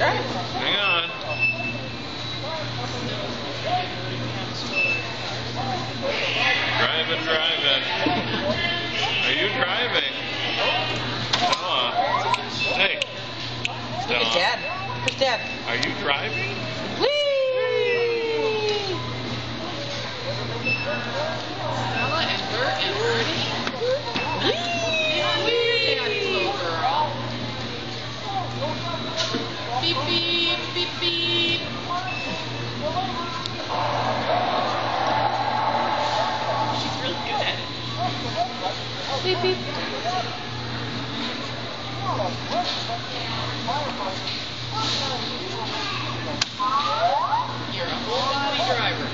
Drive. Hang on. Driving, driving. Are you driving? Stella. Hey. Look at Dad. Where's Dad? Are you driving? Whee! Stella and Bert and Ernie. Beep. You're a full-body driver.